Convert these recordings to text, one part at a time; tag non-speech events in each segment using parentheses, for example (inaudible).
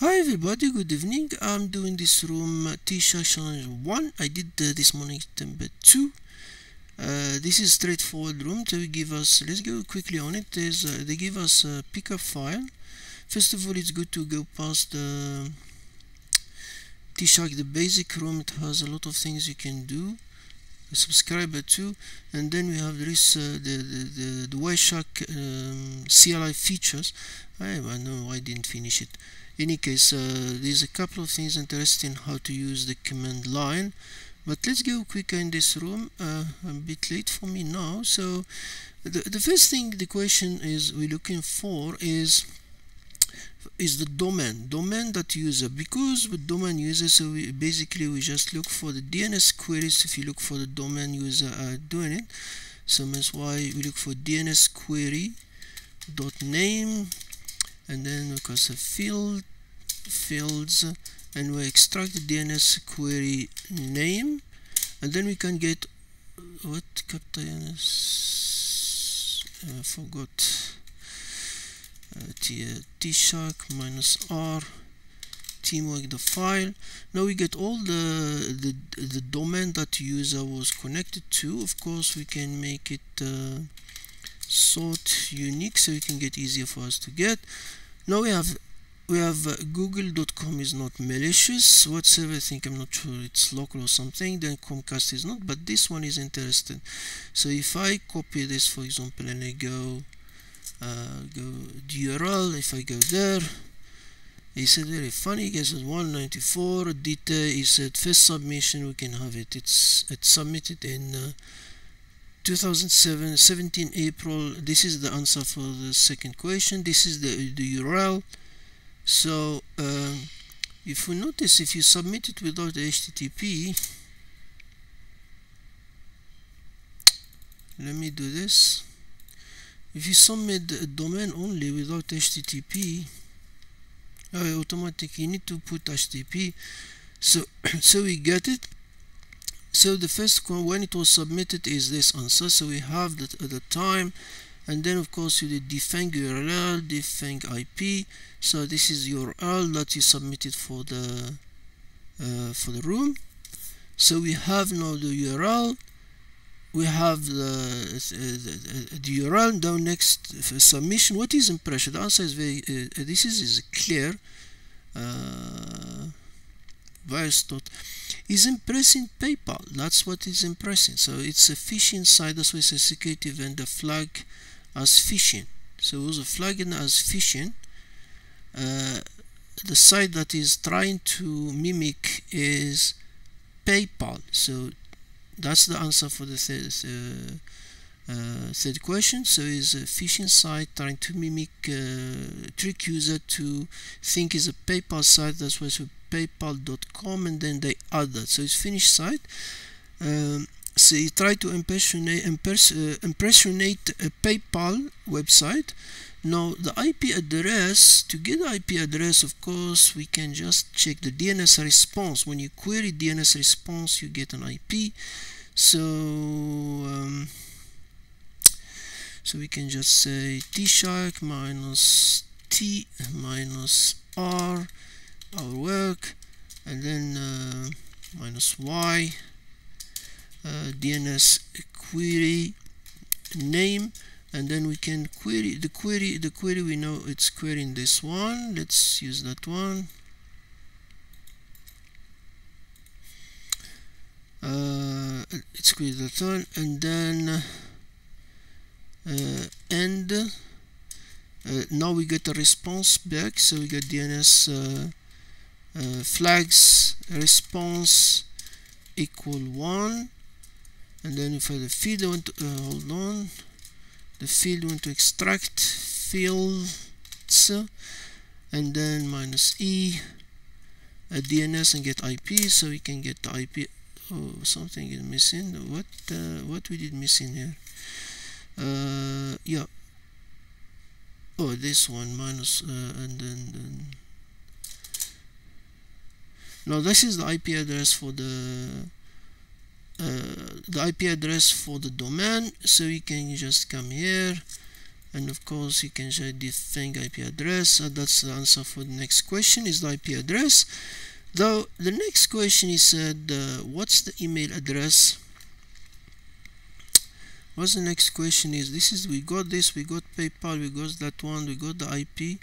Hi everybody, good evening. I'm doing this room uh, T-Shark challenge 1. I did uh, this morning number 2. Uh, this is straightforward room. They give us, let's go quickly on it. Uh, they give us a pcap file. First of all, it's good to go past the T-Shark, the basic room. It has a lot of things you can do. A subscriber too. And then we have this, uh, the, the, the, the Wireshark um, CLI features. I, I know I didn't finish it any case uh, there's a couple of things interesting how to use the command line but let's go quicker in this room uh, a bit late for me now. So the, the first thing the question is we're looking for is is the domain domain that user because with domain user so we basically we just look for the DNS queries. If you look for the domain user are doing it so that's why we look for DNS query dot name and then we cause a field fields and we extract the DNS query name and then we can get what capital DNS I forgot. Uh, t, uh, tshark minus r teamwork the file. Now we get all the, the the domain that user was connected to. Of course we can make it uh, sort unique so it can get easier for us to get. Now we have we have uh, google.com is not malicious. Whatsoever I think I'm not sure it's local or something then Comcast is not but this one is interesting. So if I copy this for example and I go uh, go URL if I go there he said very funny guess it's 194 data he said first submission we can have it. It's it's submitted in uh, 2007 17 April this is the answer for the second question. This is the, the URL so um, if we notice if you submit it without HTTP let me do this. If you submit the domain only without HTTP uh, automatically you need to put HTTP so (coughs) so we get it so the first one when it was submitted is this answer. So we have that at the time and then of course you did defang url defang ip so this is url that you submitted for the uh, for the room. So we have now the url we have the, uh, the, the URL down next uh, submission. What is impression the answer is very uh, this is, is clear. Uh, virus dot is impressing PayPal. That's what is impressing. So it's a phishing site. That's why it's a security vendor flag as phishing. So it was a flagging as phishing. Uh, the site that is trying to mimic is PayPal. So that's the answer for the uh, uh, third question. So is a phishing site trying to mimic, uh, trick user to think is a PayPal site. That's why it's paypal.com and then they add that so it's finished site um, so you try to impersonate, impers uh, impersonate a PayPal website now the IP address to get the IP address of course we can just check the DNS response when you query DNS response you get an IP so so we can just say tshark minus t minus r our work and then uh, minus y uh, DNS query name and then we can query the query the query we know it's querying this one. Let's use that one. Uh, it's query that one and then and uh, now we get a response back. So we get DNS uh, uh, flags response equal 1 and then if I the field I want to uh, hold on. The field want to extract fields. And then minus e a DNS and get IP so we can get the IP oh something is missing. What uh, what we did missing here uh, yeah. Oh this one minus, uh, and then, then. Now this is the IP address for the uh, the IP address for the domain. So you can just come here. And of course you can share the thing IP address. And that's the answer for the next question is the IP address. Though the next question is said uh, what's the email address what's the next question is this is we got this we got PayPal we got that one we got the IP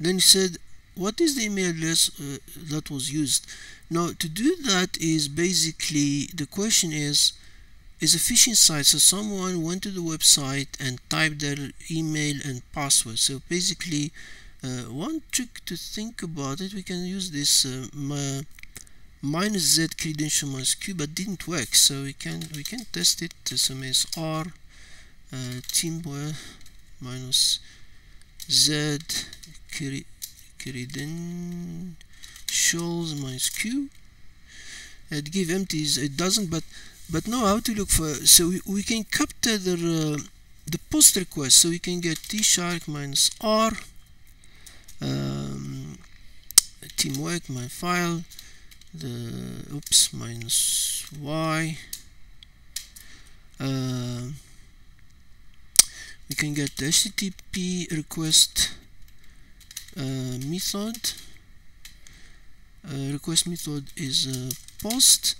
then he said what is the email address uh, that was used? Now to do that is basically the question is is a phishing site. So someone went to the website and typed their email and password. So basically uh, one trick to think about it we can use this uh, minus z credential minus q but didn't work. So we can we can test it. So it's r uh, teamwork minus z credentials minus q. It give empties it doesn't but but now how to look for so we, we can capture the uh, the post request. So we can get t shark minus r um, teamwork my file the oops minus y. Uh, we can get the http request uh, method. Uh, request method is uh, post.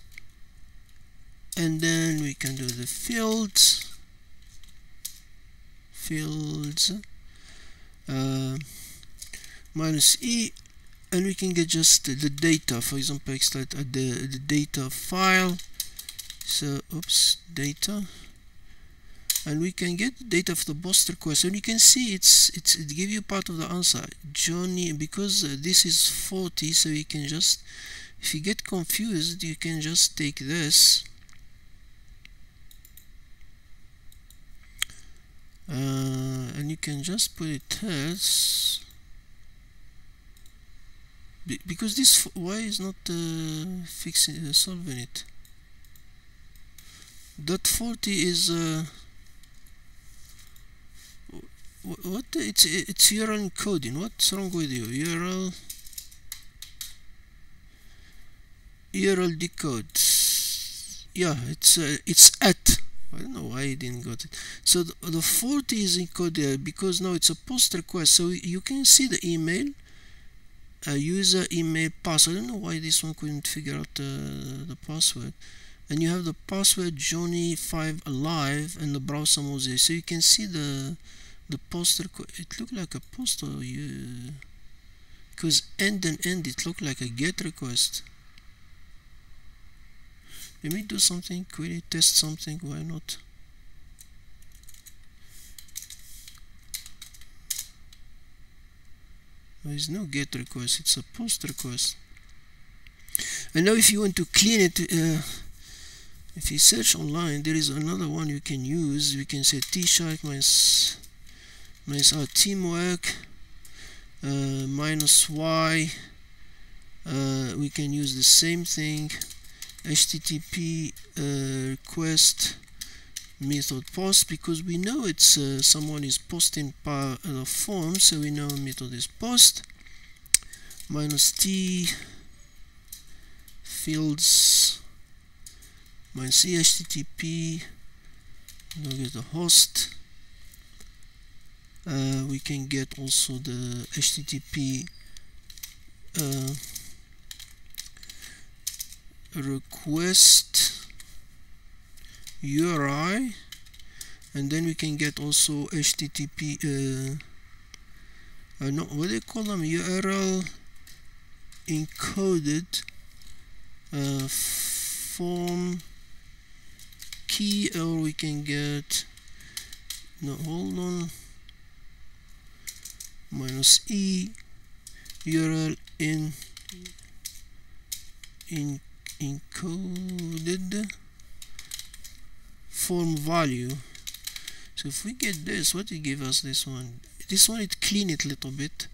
And then we can do the fields. Fields. Uh, minus e and we can get just the data. For example extract uh, the, the data file. So oops data. And we can get the data of the post request. And you can see it's it's it give you part of the answer. Johnny because uh, this is 40 so you can just if you get confused you can just take this. Uh, and you can just put it as Be because this why is not uh, fixing uh, solving it? Dot 40 is uh, what it's it's URL encoding what's wrong with you? URL URL decode yeah it's uh, it's at. I don't know why I didn't got it. So the, the 40 is encoded because now it's a post request. So you can see the email, uh, user email password. I don't know why this one couldn't figure out uh, the password. And you have the password Johnny5 alive and the browser mosaic. So you can see the the post request. It looked like a poster. you because end and end it looked like a get request let me do something quickly test something why not there is no get request it's a post request. And now if you want to clean it uh, if you search online there is another one you can use. We can say t-shark minus minus our teamwork uh, minus y. Uh, we can use the same thing. Http uh, request method post because we know it's uh, someone is posting a uh, form so we know method is post minus t fields minus c http now get the host. Uh, we can get also the http uh, request URI and then we can get also HTTP uh, uh, no, what do you call them? URL encoded uh, form key or we can get no hold on minus e URL in in encoded form value. So if we get this what it give us this one? This one it clean it a little bit.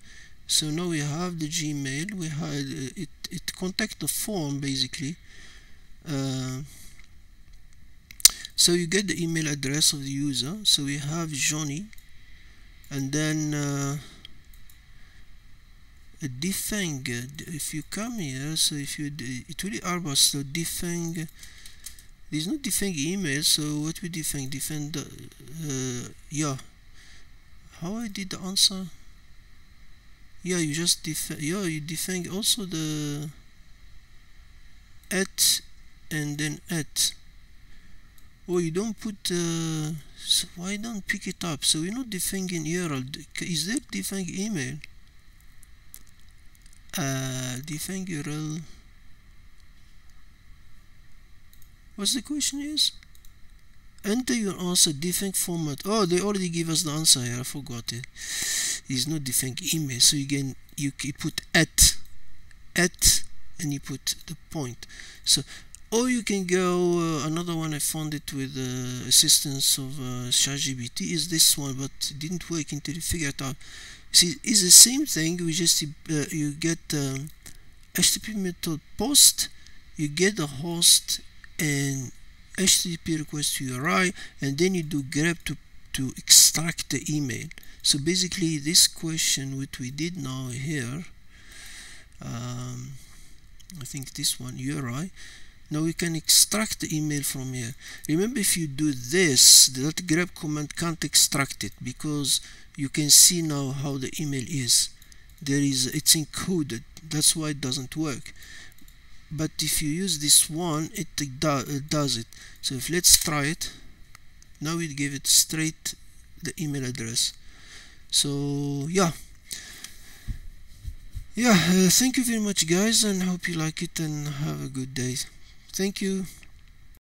So now we have the gmail. We had uh, it it contact the form basically. Uh, so you get the email address of the user. So we have Johnny. And then uh, defang if you come here so if you it really arbor so defang there's no defang email so what we defang defend uh, yeah. How I did the answer? Yeah you just def yeah you define also the at and then at. Oh you don't put uh, so why don't pick it up? So we're not defining URL is there define email? Uh, define URL what's the question is enter your answer define format. Oh they already give us the answer here. I forgot it. it is not define email. So you can you, you put at at and you put the point. So or you can go uh, another one. I found it with uh, assistance of uh, ChatGPT is this one but it didn't work until you figure it out. See it's the same thing. We just uh, you get um, HTTP method post. You get the host and HTTP request URI and then you do grep to to extract the email. So basically this question which we did now here um, I think this one URI now we can extract the email from here. Remember if you do this that grep command can't extract it because you can see now how the email is. There is it's encoded. That's why it doesn't work but if you use this one it, do, it does it. So if let's try it now we give it straight the email address. So yeah. Yeah uh, thank you very much guys and hope you like it and have a good day. Thank you